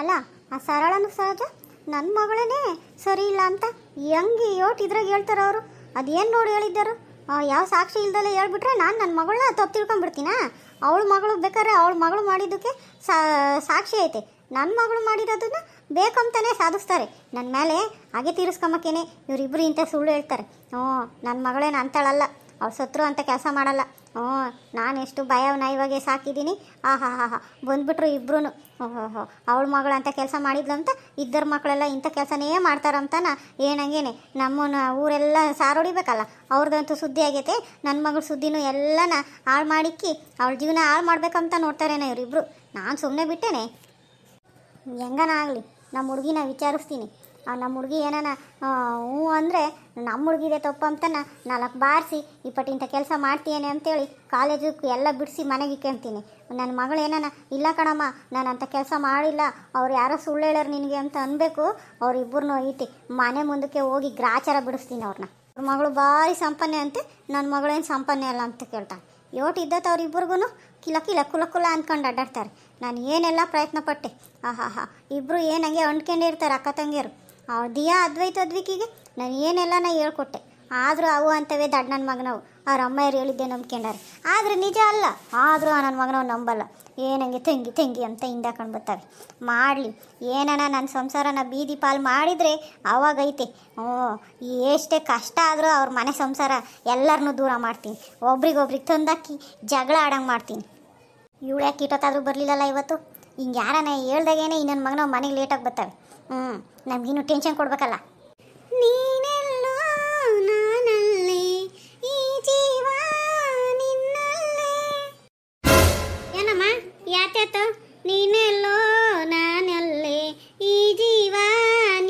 ಅಲ್ಲ, ಆ ಸರಳನು ಸಹಜ. ನನ್ನ ಮಗಳೇ ಸರಿ ಇಲ್ಲ ಅಂತ ಹೆಂಗೆ ಯೋಟ್ ಇದ್ರಾಗ ಹೇಳ್ತಾರೆ ಅವರು. ಅದೇನು ನೋಡಿ ಹೇಳಿದ್ದರು? ಯಾವ ಸಾಕ್ಷಿ ಇಲ್ದಲೆ ಹೇಳ್ಬಿಟ್ರೆ ನಾನು ನನ್ನ ಮಗಳನ್ನ ತಪ್ಪು ತಿಳ್ಕೊಂಡ್ಬಿಡ್ತೀನ ಅವಳು ಮಗಳು ಬೇಕಾದ್ರೆ ಅವಳು ಮಗಳು ಮಾಡಿದ್ದಕ್ಕೆ ಸಾಕ್ಷಿ ಐತೆ. ನನ್ನ ಮಗಳು ಮಾಡಿರೋದನ್ನ ಬೇಕಂತಾನೆ ಸಾಧಿಸ್ತಾರೆ. ನನ್ನ ಮೇಲೆ ಹಾಗೆ ತೀರಿಸ್ಕೊಂಬಕ್ಕೇನೆ ಇವರಿಬ್ಬರು ಇಂಥ ಸುಳ್ಳು ಹೇಳ್ತಾರೆ. ಹ್ಞೂ ನನ್ನ ಮಗಳೇನು ಅಂತಾಳಲ್ಲ. ಅವ್ಳು ಸತ್ರು ಅಂತ ಕೆಲಸ ಮಾಡಲ್ಲ. ಹ್ಞೂ, ನಾನು ಎಷ್ಟು ಭಯವನ್ನ ಇವಾಗೆ ಸಾಕಿದ್ದೀನಿ. ಆ, ಹಾ ಹಾ ಹಾ, ಬಂದುಬಿಟ್ರು ಇಬ್ರು ಓಹೋ ಅವಳ ಮಗಳು ಅಂತ ಕೆಲಸ ಮಾಡಿದ್ಲು ಅಂತ ಇದ್ದರ ಮಕ್ಕಳೆಲ್ಲ ಇಂಥ ಕೆಲಸನೇ ಮಾಡ್ತಾರಂತನ ಏನಂಗೇನೆ. ನಮ್ಮನ್ನ ಊರೆಲ್ಲ ಸಾರೋಡಿಬೇಕಲ್ಲ. ಅವ್ರದ್ದಂತೂ ಸುದ್ದಿ ಆಗೈತೆ. ನನ್ನ ಮಗಳ ಸುದ್ದಿನೂ ಎಲ್ಲನ ಹಾಳು ಮಾಡಿಕ್ಕಿ ಅವಳ ಜೀವನ ಹಾಳು ಮಾಡ್ಬೇಕಂತ ನೋಡ್ತಾರೇನೋ ಇವರಿಬ್ರು. ನಾನು ಸುಮ್ಮನೆ ಬಿಟ್ಟೇನೆ. ಹೆಂಗನ ಆಗಲಿ ನಮ್ಮ ಹುಡುಗಿನ ವಿಚಾರಿಸ್ತೀನಿ. ನಮ್ಮ ಹುಡುಗಿ ಏನಾನ ಹ್ಞೂ ಅಂದರೆ ನಮ್ಮ ಹುಡುಗಿದೆ ತಪ್ಪು ಅಂತನ ನಾಲ್ಕು ಬಾರಿಸಿ ಇಪ್ಪಟ್ಟಿಂಥ ಕೆಲಸ ಮಾಡ್ತೀನಿ ಅಂತೇಳಿ ಕಾಲೇಜಕ್ಕೆ ಎಲ್ಲ ಬಿಡಿಸಿ ಮನೆಗೆ ಇಕ್ಕೊಂತೀನಿ ನನ್ನ ಮಗಳು ಏನಾನ, ಇಲ್ಲ ಕಣಮ್ಮ, ನಾನು ಅಂಥ ಕೆಲಸ ಮಾಡಿಲ್ಲ, ಅವ್ರು ಯಾರೋ ಸುಳ್ಳು ಹೇಳ್ಯಾರ ನಿನಗೆ ಅಂತ ಅನ್ಬೇಕು ಅವ್ರಿಬ್ಬರನ್ನೂ ಐತಿ ಮನೆ ಮುಂದಕ್ಕೆ ಹೋಗಿ ಗ್ರಾಚಾರ ಬಿಡಿಸ್ತೀನಿ ಅವ್ರನ್ನ ಅವ್ರ ಮಗಳು ಭಾರಿ ಸಂಪನ್ನೆ ಅಂತೆ ನನ್ನ ಮಗಳೇನು ಸಂಪನ್ನೆ ಅಲ್ಲ ಅಂತ ಕೇಳ್ತಾನೆ ಯೋಟ್ ಇದ್ದತ್ತು ಅವ್ರಿಬ್ರಿಗೂ ಕಿಲ ಕಿಲ ಕುಲ ಕುಲ ಅಂದ್ಕೊಂಡು ಅಡ್ಡಾಡ್ತಾರೆ. ನಾನು ಏನೆಲ್ಲ ಪ್ರಯತ್ನ ಪಟ್ಟೆ ಆಹಾ ಹಾ ಇಬ್ಬರು ಏನಂಗೆ ಅಂಟ್ಕೊಂಡೇ ಇರ್ತಾರೆ ಅಕ್ಕ ತಂಗಿಯರು. ಅವ್ರ ದಿಯಾ ಅದ್ವೈತ ಅದ್ವಿಕಿಗೆ ನಾನು ಏನೆಲ್ಲ ನಾ ಹೇಳ್ಕೊಟ್ಟೆ. ಆದರೂ ಅವು ಅಂತವೇ ದಡ್ಡ ನನ್ನ ಮಗನವು. ಅವ್ರ ಅಮ್ಮಯ್ಯರು ಹೇಳಿದ್ದೆ ನಂಬ್ಕೊಂಡಾರೆ. ಆದರೆ ನಿಜ ಅಲ್ಲ. ಆದರೂ ನನ್ನ ಮಗನವ್ ನಂಬಲ್ಲ. ಏನಂಗೆ ತಂಗಿ ತಂಗಿ ಅಂತ ಹಿಂದಾಕೊಂಡು ಬರ್ತವೆ ಮಾಡಲಿ. ಏನನ ನನ್ನ ಸಂಸಾರನ ಬೀದಿ ಪಾಲು ಮಾಡಿದರೆ ಅವಾಗೈತೆ ಹ್ಞೂ, ಎಷ್ಟೇ ಕಷ್ಟ ಆದರೂ ಅವ್ರ ಮನೆ ಸಂಸಾರ ಎಲ್ಲರನ್ನೂ ದೂರ ಮಾಡ್ತೀನಿ. ಒಬ್ರಿಗೊಬ್ರಿಗೆ ತಂದಾಕಿ ಜಗಳ ಆಡಂಗೆ ಮಾಡ್ತೀನಿ. ಇವಳು ಯಾಕೆ ಇಟ್ಟೊತ್ತಾದರೂ ಬರಲಿಲ್ಲಲ್ಲ ಇವತ್ತು? ಹಿಂಗೆ ಯಾರನ್ನ ಹೇಳ್ದಾಗೇನೆ ಇನ್ನೊಂದು ನನ್ನ ಮಗನ ಮನೆಗೆ ಲೇಟಾಗಿ ಬರ್ತಾವೆ ಹ್ಞೂ ನಮಗಿನ್ನೂ ಟೆನ್ಷನ್ ಕೊಡ್ಬೇಕಲ್ಲ. ನೀನೆಲ್ಲೋ ನಾನಲ್ಲೇ ಈ ಜೀವ ನಿನ್ನಲ್ಲೇ. ಏನಮ್ಮ ಯಾತ್ಯಾತು ನೀನೆಲ್ಲೋ ನಾನಲ್ಲೇ ಈ ಜೀವ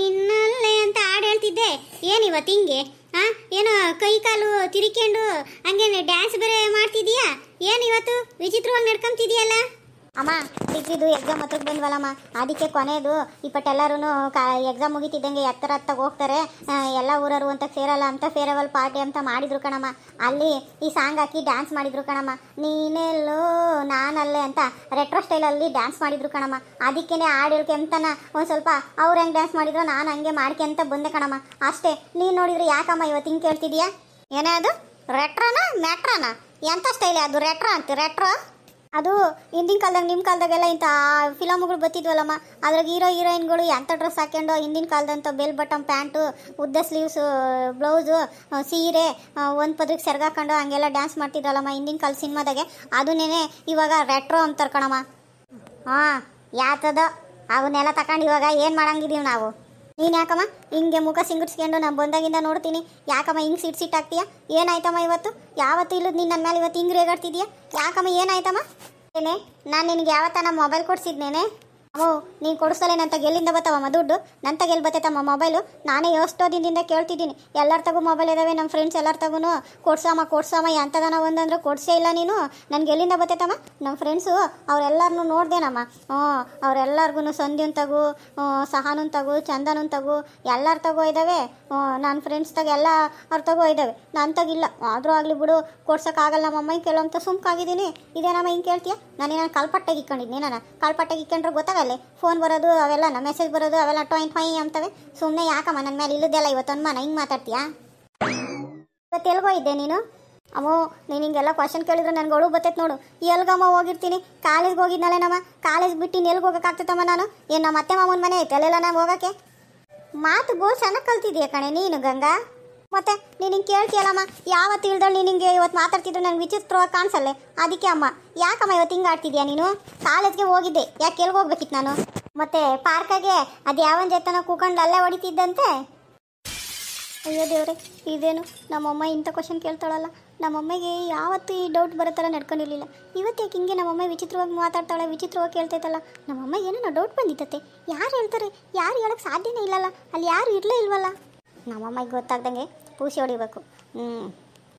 ನಿನ್ನಲ್ಲೇ ಅಂತ ಹಾಡು ಹೇಳ್ತಿದ್ದೆ. ಏನು ಇವತ್ತು ಹಿಂಗೆ? ಹಾಂ ಏನೋ ಕೈ ಕಾಲು ತಿರ್ಕೊಂಡು ಹಂಗೇನೆ ಡ್ಯಾನ್ಸ್ ಬೇರೆ ಮಾಡ್ತಿದೀಯಾ? ಏನು ಇವತ್ತು? ವಿಚಿತ್ರವಾಗಿ ನಡ್ಕೊಂತಿದೀಯಲ್ಲ? ಅಮ್ಮ ಡಿಗ್ರಿದು ಎಕ್ಸಾಮ್ ಹತ್ರಕ್ಕೆ ಬಂದ್ವಲ್ಲಮ್ಮ. ಅದಕ್ಕೆ ಕೊನೆಯದು ಇಪ್ಪಟ್ಟೆಲ್ಲರೂ ಕಾ ಎಕ್ಸಾಮ್ ಮುಗಿತಿದ್ದಂಗೆ ಎತ್ತರ ಹತ್ತಾಗ ಹೋಗ್ತಾರೆ. ಎಲ್ಲ ಊರರು ಅಂತ ಸೇರಲ್ಲ ಅಂತ ಫೇರವಲ್ ಪಾರ್ಟಿ ಅಂತ ಮಾಡಿದ್ರು ಕಣಮ್ಮ. ಅಲ್ಲಿ ಈ ಸಾಂಗ್ ಹಾಕಿ ಡ್ಯಾನ್ಸ್ ಮಾಡಿದ್ರು ಕಣಮ್ಮ. ನೀನೆಲ್ಲೋ ನಾನಲ್ಲೇ ಅಂತ ರೆಟ್ರೋ ಸ್ಟೈಲಲ್ಲಿ ಡ್ಯಾನ್ಸ್ ಮಾಡಿದ್ರು ಕಣಮ್ಮ. ಅದಕ್ಕೇನೆ ಹಾಡು ಹೇಳ್ಕೊಂತನ ಒಂದು ಸ್ವಲ್ಪ ಅವ್ರು ಹೆಂಗೆ ಡ್ಯಾನ್ಸ್ ಮಾಡಿದ್ರು ನಾನು ಹಂಗೆ ಅಂತ ಬಂದೆ ಕಣಮ್ಮ. ಅಷ್ಟೇ, ನೀನು ನೋಡಿದ್ರೆ ಯಾಕಮ್ಮ ಇವತ್ತು ಹಿಂಗೆ ಕೇಳ್ತಿದ್ಯಾ ಏನೇ ಅದು? ರೆಟ್ರೋನಾ ಮೆಟ್ರೋನ ಎಂಥ ಸ್ಟೈಲ್ ಅದು? ರೆಟ್ರೋ ಅಂತ ರೆಟ್ರೋ ಅದು ಹಿಂದಿನ ಕಾಲದಾಗ ನಿಮ್ಮ ಕಾಲದಾಗೆಲ್ಲ ಇಂಥ ಫಿಲಮ್ಗಳು ಬತ್ತಿದ್ವಲ್ಲಮ್ಮ ಅದ್ರಾಗ ಹೀರೋ, ಹೀರೋಯಿನ್ಗಳು ಎಂಥ ಡ್ರೆಸ್ ಹಾಕ್ಕೊಂಡು ಹಿಂದಿನ ಕಾಲದಂಥ ಬೆಲ್ ಬಟಮ್ ಪ್ಯಾಂಟು, ಉದ್ದ ಸ್ಲೀವ್ಸು ಬ್ಲೌಸು ಸೀರೆ ಒಂದು ಪದಕ್ಕೆ ಸೆರ್ಗಾಕೊಂಡು ಹಂಗೆಲ್ಲ ಡ್ಯಾನ್ಸ್ ಮಾಡ್ತಿದ್ವಲ್ಲಮ್ಮ ಹಿಂದಿನ ಕಾಲ ಸಿನಿಮಾದಾಗೆ. ಅದನ್ನೇ ಇವಾಗ ರೆಟ್ರೋ ಅಂತಾರೆ ಕಣಮ್ಮ ಹಾಂ, ಯಾತದ? ಅವನ್ನೆಲ್ಲ ತಗೊಂಡು ಇವಾಗ ಏನು ಮಾಡಂಗಿದೀವಿ ನಾವು? ನೀನು ಯಾಕಮ್ಮ ಹಿಂಗೆ ಮುಖ ಸಿಂಗರ್ಸ್ಕೊಂಡು ನಾನು ಬಂದಾಗಿಂದ ನೋಡ್ತೀನಿ? ಯಾಕಮ್ಮ ಹಿಂಗೆ ಸಿಟ್ ಸಿಟ್ ಹಾಕ್ತೀಯಾ ಏನಾಯ್ತಮ್ಮ ಇವತ್ತು? ಯಾವತ್ತು ಇಲ್ಲದ ನೀನು ನನ್ನ ಮೇಲೆ ಇವತ್ತು ಹಿಂಗೆ ರೇಗಾಡ್ತಿದ್ಯಾ? ಯಾಕಮ್ಮ ಏನಾಯ್ತಮ್ಮ? ಏನೇ ನಾನು ನಿನಗೆ ಯಾವತ್ತ ಮೊಬೈಲ್ ಕೊಡ್ಸಿದ್ನೇನೆ ಅವು ನೀನು ಕೊಡಿಸಲೇ ನನ್ನ ಎಲ್ಲಿಂದ ಬತ್ತವಮ್ಮ ದುಡ್ಡು? ನನ್ನ ಎಲ್ಲಿ ಬತ್ತೈತಮ್ಮ ಮೊಬೈಲು ನಾನೇ ಎಷ್ಟೋ ದಿನದಿಂದ ಕೇಳ್ತಿದ್ದೀನಿ. ಎಲ್ಲರ ತಗೋ ಮೊಬೈಲ್ ಇದಾವೆ ನಮ್ಮ ಫ್ರೆಂಡ್ಸ್ ಎಲ್ಲರ ತಗೂ ಕೊಡ್ಸಮ್ಮ ಕೊಡ್ಸಮ್ಮ ಎಂಥದನ ಒಂದಂದ್ರೆ ಕೊಡ್ಸೇ ಇಲ್ಲ ನೀನು. ನನಗೆ ಎಲ್ಲಿಂದ ಬತ್ತೈತಮ್ಮ? ನಮ್ಮ ಫ್ರೆಂಡ್ಸು ಅವರೆಲ್ಲರನ್ನು ನೋಡ್ದೇನಮ್ಮ. ಹ್ಞೂ ಅವರೆಲ್ಲರಿಗೂ ಸಂಧ್ಯನ್ ತಗು ಸಹಾನುನ್ ತಗು, ಚಂದನನ್ ತಗು, ಎಲ್ಲರ ತಗೋ ಇದ್ದಾವೆ ನನ್ನ ಫ್ರೆಂಡ್ಸ್ ತಗ ಎಲ್ಲ ಅವ್ರ ತಗೋ ಇದ್ದಾವೆ ನನ್ನ ತಗಿಲ್ಲ ಆದರೂ ಆಗಲಿ ಬಿಡು ಕೊಡ್ಸೋಕ್ಕಾಗಲ್ಲ ನಮ್ಮಮ್ಮ ಹಿಂಗೆ ಅಂತ ಸುಮ್ಕಾಗಿದ್ದೀನಿ. ಇದೇನಮ್ಮ ಹಿಂಗೆ ಕೇಳ್ತೀಯ? ನಾನೇನು ಕಾಲ್ಪಟ್ಟಾಗಿ ಇಕ್ಕೊಂಡಿದ್ದೀನಿ ನಾನು ಕಾಲ್ಪಟ್ಟಾಗಿ ಇಕ್ಕೊಂಡ್ರೆ ಗೊತ್ತಾಗಲ್ಲೇ ಫೋನ್ ಬರೋದು, ಅವೆಲ್ಲ ಮೆಸೇಜ್ ಬರೋದು, ಅವೆಲ್ಲ ಟೊಯ್ ಟೊಯ್ ಅಂತವೆ. ಸುಮ್ಮನೆ ಯಾಕಮ್ಮ ನನ್ನ ಮೇಲೆ ಇಲ್ಲದೆಲ್ಲ ಇವತ್ತು ಅನ್ಮಾನ? ಹಿಂಗೆ ಮಾತಾಡ್ತೀಯಾ? ಇವತ್ತು ಎಲ್ಗೋ ಇದ್ದೆ ನೀನು? ಅಮ್ಮೋ, ನೀನು ಹಿಂಗೆಲ್ಲ ಕ್ವಶನ್ ಕೇಳಿದ್ರೆ ನನಗೆ ಒಳಗೆ ಬತ್ತೈತೆ ನೋಡು. ಎಲ್ಗಮ್ಮ ಹೋಗಿರ್ತೀನಿ. ಕಾಲೇಜ್ಗೆ ಹೋಗಿದ್ನಲ್ಲೇ ನಮ್ಮ. ಕಾಲೇಜ್ ಬಿಟ್ಟು ಇನ್ನು ಎಲ್ಗೆ ಹೋಗೋಕ್ಕಾಗ್ತೈತಮ್ಮ ನಾನು? ಏನು ನಮ್ಮ ಅತ್ತೆ ಮಾಮನ ಮನೆ ಐತೆ ಅಲ್ಲೆಲ್ಲ ನಾನು ಹೋಗೋಕ್ಕೆ? ಮಾತು ಗೋಸನ ಕಲ್ತಿದ್ಯಾ ಕಣೆ ನೀನು ಗಂಗಾ? ಮತ್ತೆ ನೀನು ಹಿಂಗೆ ಕೇಳ್ತೀಯಲ್ಲಮ್ಮ? ಯಾವತ್ತು ಇಳ್ದಳು ನೀನು ಹಿಂಗೆ ಇವತ್ತು ಮಾತಾಡ್ತಿದ್ರು ನನಗೆ ವಿಚಿತ್ರವಾಗಿ ಕಾಣಿಸಲ್ಲ. ಅದಕ್ಕೆ ಅಮ್ಮ, ಯಾಕಮ್ಮ ಇವತ್ತು ಹಿಂಗೆ ಆಡ್ತಿದ್ಯಾ ನೀನು? ಕಾಲೇಜ್ಗೆ ಹೋಗಿದ್ದೆ. ಯಾಕೆ ಎಲ್ಗೆ ಹೋಗ್ಬೇಕಿತ್ತು ನಾನು? ಮತ್ತೆ ಪಾರ್ಕಾಗೆ ಅದು ಯಾವನ ಜೊತೆನ ಕೂಕೊಂಡು ಅಲ್ಲೇ ಹೊಡಿತಿದ್ದಂತೆ? ಅಯ್ಯೋ ದೇವ್ರೆ, ಇದೇನು? ನಮ್ಮಮ್ಮ ಇಂಥ ಕ್ವಶನ್ ಕೇಳ್ತಾಳಲ್ಲ. ನಮ್ಮಮ್ಮಗೆ ಯಾವತ್ತೂ ಈ ಡೌಟ್ ಬರೋ ಥರ ನಡ್ಕೊಂಡಿರಲಿಲ್ಲ. ಇವತ್ತು ಯಾಕೆ ಹಿಂಗೆ ನಮ್ಮಮ್ಮ ವಿಚಿತ್ರವಾಗಿ ಮಾತಾಡ್ತಾಳೆ, ವಿಚಿತ್ರವಾಗಿ ಕೇಳ್ತೈತಲ್ಲ? ನಮ್ಮಮ್ಮ ಏನೋ ಡೌಟ್ ಬಂದಿತ್ತತೆ ಯಾರು ಹೇಳ್ತಾರೆ? ಯಾರು ಹೇಳೋಕ್ಕೆ ಸಾಧ್ಯನೇ ಇಲ್ಲಲ್ಲ. ಅಲ್ಲಿ ಯಾರು ಇರಲೇ ಇಲ್ವಲ್ಲ? ನಮ್ಮಮ್ಮಗೆ ಗೊತ್ತಾಗ್ದಂಗೆ ಪೂಸಿ ಹೊಡಿಬೇಕು. ಹ್ಞೂ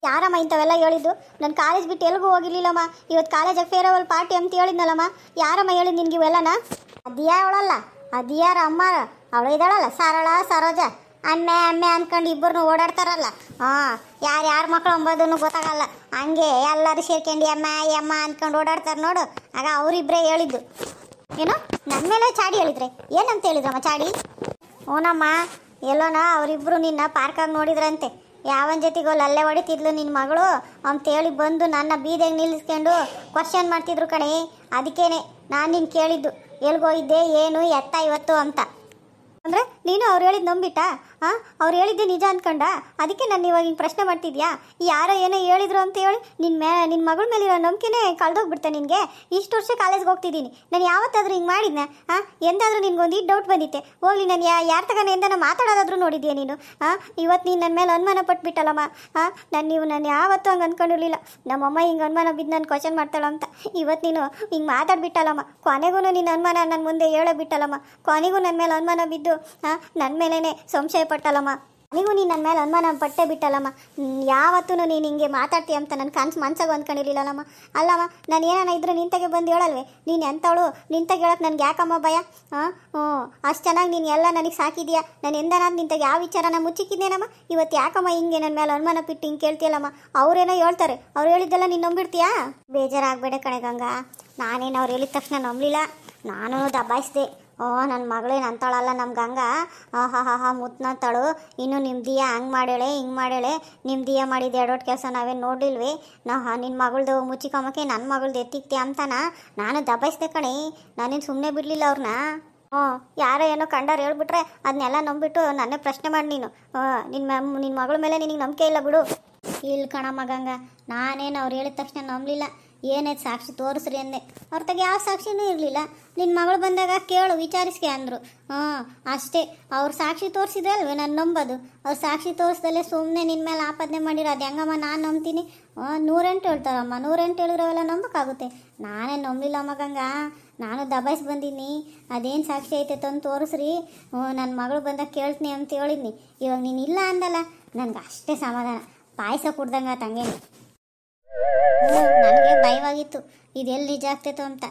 ಯಾರಮ್ಮ ಇಂಥವೆಲ್ಲ ಹೇಳಿದ್ದು? ನಾನು ಕಾಲೇಜ್ ಬಿಟ್ಟು ಎಲ್ಗೂ ಹೋಗಿರ್ಲಿಲ್ಲಮ್ಮ. ಇವತ್ತು ಕಾಲೇಜಾಗ ಅವಲ್ ಪಾರ್ಟಿ ಅಂತ ಹೇಳಿದ್ನಲ್ಲಮ್ಮ. ಯಾರಮ್ಮ ಹೇಳಿದ್ ನಿನ್ಗೆ ಇವೆಲ್ಲನ? ಅದಿಯಾ ಅವಳಲ್ಲ ಅದಿಯಾರ ಅಮ್ಮ ಅವಳು ಇದ್ದಾಳಲ್ಲ, ಸರಳ, ಸರೋಜ. ಅಮ್ಮೆ ಅಮ್ಮೆ ಅನ್ಕೊಂಡು ಇಬ್ಬರನ್ನು ಓಡಾಡ್ತಾರಲ್ಲ. ಹಾಂ, ಯಾರು ಯಾರು ಮಕ್ಳು ಅಂಬೋದನ್ನು ಗೊತ್ತಾಗಲ್ಲ. ಹಂಗೆ ಎಲ್ಲರೂ ಸೇರ್ಕೊಂಡು ಅಮ್ಮ ಅಮ್ಮ ಅನ್ಕೊಂಡು ಓಡಾಡ್ತಾರೆ ನೋಡು. ಆಗ ಅವರಿಬ್ಬರೇ ಹೇಳಿದ್ದು. ಏನು? ನನ್ನ ಮೇಲೆ ಚಾಡಿ ಹೇಳಿದ್ರೆ. ಏನಂತ ಹೇಳಿದ್ರಮ್ಮ ಚಾಡಿ? ಓನಮ್ಮ ಎಲ್ಲೋನ, ಅವರಿಬ್ರು ನಿನ್ನ ಪಾರ್ಕಾಗಿ ನೋಡಿದ್ರಂತೆ. ಯಾವನ ಜೊತೆಗೋ ಅಲ್ಲೇ ಹೊಡಿತಿದ್ಲು ನಿನ್ನ ಮಗಳು. ಅಂತೇಳಿ ಬಂದು ನನ್ನ ಬೀದಿಗೆ ನಿಲ್ಲಿಸ್ಕೊಂಡು ಕ್ವಶನ್ ಮಾಡ್ತಿದ್ರು ಕಣೆ. ಅದಕ್ಕೇನೆ ನಾನು ನಿನ್ನ ಕೇಳಿದ್ದು. ಎಲ್ಗೋಗಿದ್ದೆ ಏನು, ಎತ್ತ, ಇವತ್ತು ಅಂತ. ಅಂದರೆ ನೀನು ಅವ್ರು ಹೇಳಿದ್ದು ನಂಬಿಟ್ಟ? ಹಾಂ ಅವ್ರು ಹೇಳಿದ್ದೆ ನಿಜ ಅಂದ್ಕೊಂಡ ಅದಕ್ಕೆ ನಾನು ಇವಾಗ ಹಿಂಗೆ ಪ್ರಶ್ನೆ ಮಾಡ್ತಿದ್ಯಾ? ಯಾರೋ ಏನೋ ಹೇಳಿದ್ರು ಅಂತ ಹೇಳಿ ನಿನ್ನ ಮೇ ನಿನ್ನ ಮಗಳ ಮೇಲಿರೋ ನಂಬಿಕೆನೇ ಕಳೆದೋಗ್ಬಿಡ್ತೆ ನಿನಗೆ. ಇಷ್ಟು ವರ್ಷ ಕಾಲೇಜ್ಗೆ ಹೋಗ್ತಿದ್ದೀನಿ. ನಾನು ಯಾವತ್ತಾದರೂ ಹಿಂಗೆ ಮಾಡಿದ್ನ? ಹಾಂ ಎಂದಾದರೂ ನಿನಗೊಂದು ಡೌಟ್ ಬಂದಿತ್ತೆ. ಹೋಗ್ಲಿ ನಾನು ಯಾ, ಯಾರ ತಗನ ಎಂದನ ಮಾತಾಡೋದಾದ್ರೂ ನೋಡಿದ್ಯಾ ನೀನು? ಹಾಂ ಇವತ್ತು ನೀನು ನನ್ನ ಮೇಲೆ ಅನುಮಾನ ಪಟ್ಬಿಟ್ಟಲ್ಲಮ್ಮ. ಹಾಂ ನಾನು ನೀವು ನಾನು ಯಾವತ್ತೂ ಹಂಗೆ ಅಂದ್ಕೊಂಡಿರಲಿಲ್ಲ ನಮ್ಮಮ್ಮ ಹಿಂಗೆ ಅನುಮಾನ ಬಿದ್ದು ನಾನು ಕ್ವಶನ್ ಮಾಡ್ತಾಳ ಅಂತ. ಇವತ್ತು ನೀನು ಹಿಂಗೆ ಮಾತಾಡ್ಬಿಟ್ಟಲ್ಲಮ್ಮ. ಕೊನೆಗೂ ನಿನ್ನ ಅನುಮಾನ ನನ್ನ ಮುಂದೆ ಹೇಳೋ ಬಿಟ್ಟಲ್ಲಮ್ಮ. ಕೊನೆಗೂ ನನ್ನ ಮೇಲೆ ಅನುಮಾನ ಬಿದ್ದು ಹಾಂ ನನ್ನ ಮೇಲೇ ಸಂಶಯ ಪಟ್ಟಲ್ಲಮ್ಮ ನೀವು ನೀನು ನನ್ನ ಮೇಲೆ ಅನುಮಾನ ಪಟ್ಟೆ ಬಿಟ್ಟಲ್ಲಮ್ಮ. ಯಾವತ್ತೂ ನೀನು ಹಿಂಗೆ ಮಾತಾಡ್ತೀಯ ಅಂತ ನನ್ನ ಕನ್ಸು ಮನ್ಸಾಗ ಅಂದ್ಕೊಂಡಿರಲಿಲ್ಲಲ್ಲಮ್ಮ ಅಲ್ಲಮ್ಮ, ನಾನು ಏನಾನ ಇದ್ರೆ ನಿಂತಾಗೆ ಬಂದು ಹೇಳಲ್ವೇ? ನೀನು ಎಂಥವಳು ನಿಂತಾಗ ಹೇಳಕ್ಕೆ ನನಗೆ ಯಾಕಮ್ಮ ಭಯ? ಹಾಂ ಹ್ಞೂ, ಅಷ್ಟು ಚೆನ್ನಾಗಿ ನೀನು ಎಲ್ಲ ನನಗೆ ಸಾಕಿದ್ಯಾ? ನಾನು ಎಂದನಾದ ನಿಂತಾಗ ಯಾವ ವಿಚಾರನ ಮುಚ್ಚಿಕ್ಕಿದ್ದೇನಮ್ಮ ಇವತ್ತು ಯಾಕಮ್ಮ ಹಿಂಗೆ ನನ್ನ ಮೇಲೆ ಅನುಮಾನ ಬಿಟ್ಟು ಹಿಂಗೆ ಕೇಳ್ತೀಯಲ್ಲಮ್ಮ? ಅವರೇನೋ ಹೇಳ್ತಾರೆ. ಅವ್ರು ಹೇಳಿದ್ದೆಲ್ಲ ನೀನು ನಂಬಿಡ್ತೀಯಾ? ಬೇಜಾರಾಗಬೇಡ ಕಣೆ ಗಂಗಾ. ನಾನೇನು ಅವ್ರು ಹೇಳಿದ ತಕ್ಷಣ ನಂಬಲಿಲ್ಲ. ನಾನು ದಬಾಯಿಸ್ದೆ ಓ ನನ್ನ ಮಗಳೇನು ಅಂತಾಳಲ್ಲ ನಮ್ಮ ಗಂಗಾ ಆಹಾ ಹಾ ಹಾ ಮುತ್ನಂತಾಳು. ಇನ್ನು ನಿಮ್ಮ ದಿಯಾ ಹಂಗೆ ಮಾಡೇಳೆ ಹಿಂಗೆ ಮಾಡೇಳೆ ನಿಮ್ಮ ದಿಯಾ ಮಾಡಿದ ಎರಡೊಟ್ಟು ಕೆಲಸ ನಾವೇನು ನೋಡಿಲ್ವಿ ನಾ ನಿನ್ನ ಮಗಳ್ದು ಮುಚ್ಚಿಕಮಕ್ಕೆ ನನ್ನ ಮಗಳದು ಎತ್ತಿಕ್ತಿ ಅಂತಾನ? ನಾನು ದಬಾಯಿಸ್ದೆ ಕಣಿ. ನಾನೇನು ಸುಮ್ಮನೆ ಬಿಡಲಿಲ್ಲ ಅವ್ರನ್ನ ಹ್ಞೂ, ಯಾರೋ ಏನೋ ಕಂಡಾರು ಹೇಳ್ಬಿಟ್ರೆ ಅದನ್ನೆಲ್ಲ ನಂಬಿಟ್ಟು ನನ್ನೇ ಪ್ರಶ್ನೆ ಮಾಡಿ ನೀನು. ನಿನ್ನ ನಿನ್ನ ಮಗಳ ಮೇಲೆ ನಿನಗೆ ನಂಬಿಕೆ ಇಲ್ಲ ಬಿಡು. ಇಲ್ಲಿ ಕಣಮ್ಮ ಗಂಗ, ನಾನೇನು ಅವ್ರು ಹೇಳಿದ ತಕ್ಷಣ ನಂಬಲಿಲ್ಲ. ಏನಾಯ್ತು ಸಾಕ್ಷಿ ತೋರಿಸ್ರಿ ಅಂದೆ. ಅವ್ರ ತಗ ಯಾವ ಸಾಕ್ಷಿನೂ ಇರಲಿಲ್ಲ. ನಿನ್ನ ಮಗಳು ಬಂದಾಗ ಕೇಳು, ವಿಚಾರಿಸ್ಕೆ ಅಂದರು. ಹಾಂ, ಅಷ್ಟೇ. ಅವ್ರು ಸಾಕ್ಷಿ ತೋರಿಸಿದ್ರೆ ಅಲ್ವೇ ನಾನು ನಂಬೋದು? ಅವ್ರು ಸಾಕ್ಷಿ ತೋರಿಸ್ದಲ್ಲೇ ಸುಮ್ಮನೆ ನಿನ್ನ ಮೇಲೆ ಆಪಾದನೆ ಮಾಡಿರೋ ಅದು ಹೆಂಗಮ್ಮ ನಾನು ನಂಬ್ತೀನಿ. ನೂರೆಂಟು ಹೇಳ್ತಾರಮ್ಮ. ನೂರೆಂಟು ಹೇಳಿದ್ರವೆಲ್ಲ ನಂಬಕ್ಕಾಗುತ್ತೆ? ನಾನೇ ನಂಬಿಲ್ಲ ಮಗಂಗ ನಾನು ದಬಾಯಿಸಿ ಬಂದೀನಿ ಅದೇನು ಸಾಕ್ಷಿ ಐತೆ ತಂದು ತೋರಿಸ್ರಿ. ನನ್ನ ಮಗಳು ಬಂದಾಗ ಕೇಳ್ತೀನಿ ಅಂತ ಹೇಳಿದ್ನಿ. ಇವಾಗ ನೀನು ಇಲ್ಲ ಅಂದಲ್ಲ. ನನಗೆ ಅಷ್ಟೇ ಸಮಾಧಾನ. ಪಾಯಸ ಕುಡ್ದಂಗೆ ತಂಗೇನು. ನನಗೆ ಇದೆಲ್ಲ ನಿಜ ಆಗ್ತೈತೋ ಅಂತ.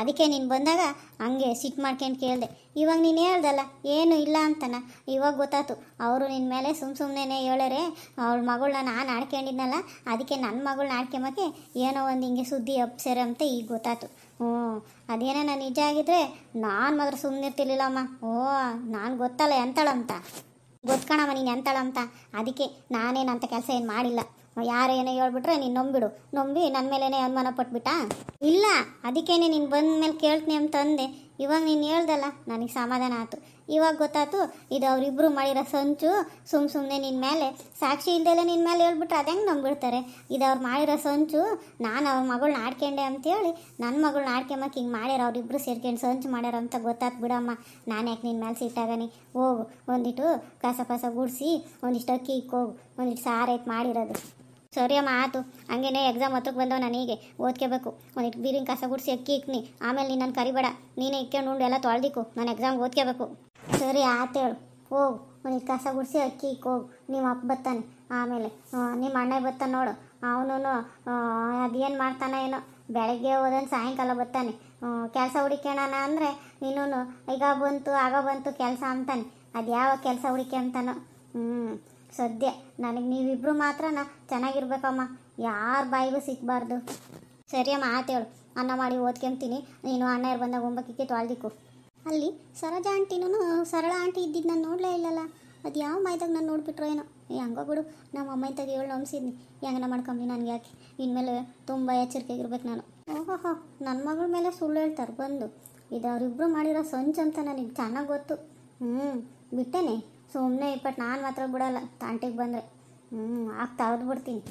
ಅದಕ್ಕೆ ನೀನು ಬಂದಾಗ ಹಂಗೆ ಸಿಟ್ಟು ಮಾಡ್ಕೊಂಡು ಕೇಳಿದೆ. ಇವಾಗ ನೀನು ಹೇಳ್ದಲ್ಲ, ಏನು ಇಲ್ಲ ಅಂತನ. ಇವಾಗ ಗೊತ್ತಾಯ್ತು. ಅವರು ನಿನ್ನ ಮೇಲೆ ಸುಮ್ಮ ಸುಮ್ಮನೆ ಹೇಳರೆ ಅವಳ ಮಗಳನ್ನ ನಾನು ಆಡ್ಕೊಂಡಿದ್ನಲ್ಲ, ಅದಕ್ಕೆ ನನ್ನ ಮಗಳನ್ನ ಆಡ್ಕೊಂಬಕ್ಕೆ ಏನೋ ಒಂದು ಹಿಂಗೆ ಸುದ್ದಿ ಅಪ್ಸರ ಅಂತ ಈಗ ಗೊತ್ತಾಯ್ತು. ಹ್ಞೂ ಅದೇನೋ ನಿಜ ಆಗಿದ್ರೆ ನಾನು ಮಾತ್ರ ಸುಮ್ಮನಿರ್ತಿರ್ಲಿಲ್ಲಮ್ಮ ಓ, ನಾನು ಗೊತ್ತಲ್ಲ ಎಂತಳಂತ ಗೊತ್ಕಣಮ್ಮ ನೀನು ಎಂತಳಂತ ಅದಕ್ಕೆ ನಾನೇನಂತ ಕೆಲಸ ಏನು ಮಾಡಿಲ್ಲ. ಯಾರು ಏನೋ ಹೇಳ್ಬಿಟ್ರೆ ನೀನು ನಂಬಿಡು. ನಂಬಿ ನನ್ನ ಮೇಲೇನೆ ಅನುಮಾನ ಪಟ್ಬಿಟ್ಟ? ಇಲ್ಲ, ಅದಕ್ಕೇನೆ ನೀನು ಬಂದ ಮೇಲೆ ಕೇಳ್ತೀನಿ ಅಂತಂದೆ ಇವಾಗ ನೀನು ಹೇಳ್ದಲ್ಲ, ನನಗೆ ಸಮಾಧಾನ ಆಯ್ತು ಇವಾಗ ಗೊತ್ತಾಯ್ತು, ಇದು ಅವರಿಬ್ಬರು ಮಾಡಿರೋ ಸಂಚು ಸುಮ್ಮ ಸುಮ್ಮನೆ ನಿನ್ನ ಮೇಲೆ ಸಾಕ್ಷಿ ಇಲ್ದೆಲ್ಲ ನಿನ್ನ ಮೇಲೆ ಹೇಳ್ಬಿಟ್ರೆ ಅದು ಹೆಂಗೆ ನಂಬಿಡ್ತಾರೆ ಇದು ಅವ್ರು ಮಾಡಿರೋ ಸಂಚು, ನಾನು ಅವ್ರ ಮಗಳನ್ನ ಆಡ್ಕೊಂಡೆ ಅಂತೇಳಿ ನನ್ನ ಮಗಳನ್ನ ಆಡ್ಕೊಂಬಕ್ಕೆ ಹಿಂಗೆ ಮಾಡ್ಯಾರ ಅವರಿಬ್ಬರು ಸೇರ್ಕೊಂಡು ಸಂಚು ಮಾಡ್ಯಾರ ಅಂತ ಗೊತ್ತಾತು ಬಿಡಮ್ಮ. ನಾನು ಯಾಕೆ ನಿನ್ನ ಮೇಲೆ ಸಿಟ್ಟಾಗನಿ ಹೋಗು, ಒಂದಿಟ್ಟು ಕಸ ಕಸ ಗುಡಿಸಿ, ಒಂದಿಷ್ಟು ಅಕ್ಕಿ ಇಕ್ಕೋಗು, ಒಂದಿಷ್ಟು ಸಾರು ಐತೆ ಮಾಡಿರೋದು. ಸರಿ ಅಮ್ಮ, ಆತು. ಹಂಗೇನೆ ಎಕ್ಸಾಮ್ ಹತ್ರಕ್ಕೆ ಬಂದವ ನನಗೆ ಓದ್ಕೋಬೇಕು. ಒಂದಿಟ್ಟು ಬೀರಿನ ಕಸ ಗುಡಿಸಿ, ಅಕ್ಕಿ ಇಕ್ನಿ. ಆಮೇಲೆ ನೀನು ನಾನು ಕರಿಬೇಡ. ನೀನೇ ಇಕ್ಕೊಂಡು ಉಂಡು ಎಲ್ಲ ತೊಳ್ದಿಕ್ಕು. ನಾನು ಎಕ್ಸಾಮ್ಗೆ ಓದ್ಕೋಬೇಕು. ಸರಿ, ಆತು ಹೇಳು. ಹೋಗು. ಮನೆ ಕಸ ಗುಡಿಸಿ ಅಕ್ಕಿ ಹೋಗು ನಿಮ್ಮ ಅಪ್ಪ ಬತ್ತಾನೆ ಆಮೇಲೆ ನಿಮ್ಮ ಅಣ್ಣ ಬರ್ತಾನೆ ನೋಡು. ಅವನು ಅದೇನು ಮಾಡ್ತಾನೆ ಏನೋ. ಬೆಳಗ್ಗೆ ಹೋದನ್ ಸಾಯಂಕಾಲ ಬತ್ತಾನೆ ಕೆಲಸ ಹುಡುಕ್ಯಾಣ ಅಂದರೆ ಇನ್ನೂ ಈಗ ಬಂತು, ಆಗ ಬಂತು ಕೆಲಸ ಅಂತಾನೆ. ಅದು ಯಾವ ಕೆಲಸ ಹುಡುಕ್ಯಂತಾನೋ ಹ್ಞೂ ಸದ್ಯ. ನನಗೆ ನೀವಿಬ್ರು ಮಾತ್ರನ ಚೆನ್ನಾಗಿರ್ಬೇಕಮ್ಮ. ಯಾರ ಬಾಯಿಗೂ ಸಿಕ್ಕಬಾರ್ದು ಸರಿಯಮ್ಮ ಆತು ಹೇಳು. ಅನ್ನ ಮಾಡಿ ಓದ್ಕೊಂತೀನಿ. ನೀನು ಅಣ್ಣ ಬಂದಾಗ ಒಂಬಕ್ಕಿಕ್ಕೆ ತೊಳ್ದಿಕ್ಕು ಅಲ್ಲಿ ಸರಜ ಆಂಟಿನೂ ಸರಳ ಆಂಟಿ ಇದ್ದಿದ್ದು ನಾನು ನೋಡಲೇ ಇಲ್ಲಲ್ಲ. ಅದು ಯಾವ ಮೈದಾಗ ನಾನು ನೋಡ್ಬಿಟ್ರೋ ಏನೋ. ಏ, ಹಂಗೋ ಬಿಡು. ನಮ್ಮ ಅಮ್ಮ ಇದ್ದಾಗ ಏಳು ನಂಬಿಸಿದ್ನಿ ಹೆಂಗನ ಮಾಡ್ಕೊಂಬಿ ನನಗೆ ಯಾಕೆ? ಇನ್ಮೇಲೆ ತುಂಬ ಎಚ್ಚರಿಕೆ ಇರ್ಬೇಕು ನಾನು. ಓಹೋ ನನ್ನ ಮಗಳ ಮೇಲೆ ಸುಳ್ಳು ಹೇಳ್ತಾರೆ ಬಂದು. ಇದು ಅವರಿಬ್ಬರು ಮಾಡಿರೋ ಸಂಚು ಅಂತ ನನಗೆ ಚೆನ್ನಾಗಿ ಗೊತ್ತು. ಹ್ಞೂ ಬಿಟ್ಟೇನೆ. ಸುಮ್ಮನೆ ಇಪ್ಪಟ್ಟು ನಾನು ಮಾತ್ರ ಬಿಡಲ್ಲ. ತಾಂಟಿಗೆ ಬಂದರೆ. ಹ್ಞೂ ಆಗ್ತಾ ಬಿಡ್ತೀನಿ